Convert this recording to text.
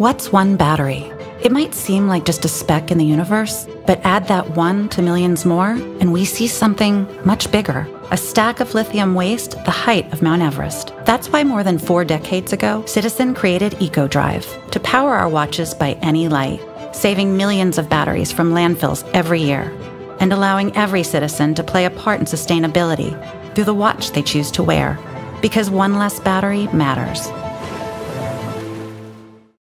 What's one battery? It might seem like just a speck in the universe, but add that one to millions more, and we see something much bigger a stack of lithium waste the height of Mount Everest. That's why more than four decades ago, Citizen created EcoDrive to power our watches by any light, saving millions of batteries from landfills every year, and allowing every citizen to play a part in sustainability through the watch they choose to wear. Because one less battery matters.